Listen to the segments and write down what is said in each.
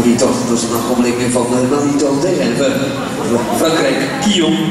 Manito, dus een ogenblik van uh, Manito tegen Frankrijk, Guillaume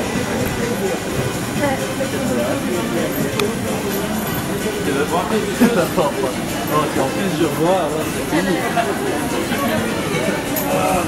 en plus je vois, c'est fini. Ah,